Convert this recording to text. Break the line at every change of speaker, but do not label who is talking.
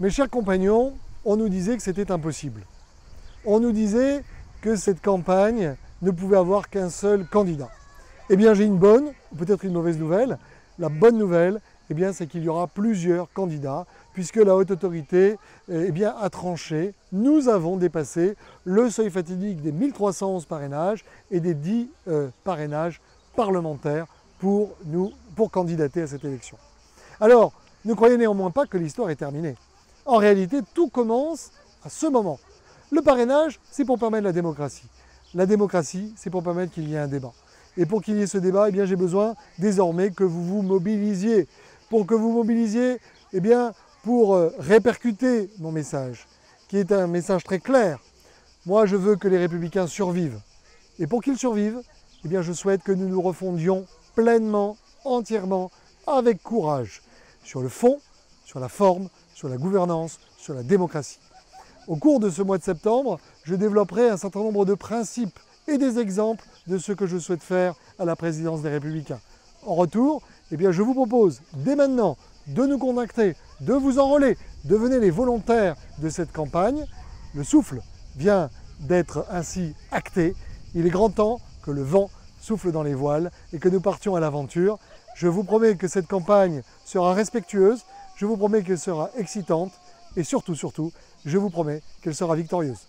Mes chers compagnons, on nous disait que c'était impossible. On nous disait que cette campagne ne pouvait avoir qu'un seul candidat. Eh bien, j'ai une bonne, peut-être une mauvaise nouvelle. La bonne nouvelle, eh bien, c'est qu'il y aura plusieurs candidats, puisque la haute autorité eh bien, a tranché. Nous avons dépassé le seuil fatidique des 1311 parrainages et des 10 euh, parrainages parlementaires pour, nous, pour candidater à cette élection. Alors, ne croyez néanmoins pas que l'histoire est terminée. En réalité, tout commence à ce moment. Le parrainage, c'est pour permettre la démocratie. La démocratie, c'est pour permettre qu'il y ait un débat. Et pour qu'il y ait ce débat, eh j'ai besoin désormais que vous vous mobilisiez. Pour que vous mobilisiez, eh pour euh, répercuter mon message, qui est un message très clair. Moi, je veux que les républicains survivent. Et pour qu'ils survivent, eh je souhaite que nous nous refondions pleinement, entièrement, avec courage, sur le fond, sur la forme, sur la gouvernance, sur la démocratie. Au cours de ce mois de septembre, je développerai un certain nombre de principes et des exemples de ce que je souhaite faire à la présidence des Républicains. En retour, eh bien, je vous propose dès maintenant de nous contacter, de vous enrôler, devenez les volontaires de cette campagne. Le souffle vient d'être ainsi acté. Il est grand temps que le vent souffle dans les voiles et que nous partions à l'aventure. Je vous promets que cette campagne sera respectueuse, je vous promets qu'elle sera excitante et surtout, surtout, je vous promets qu'elle sera victorieuse.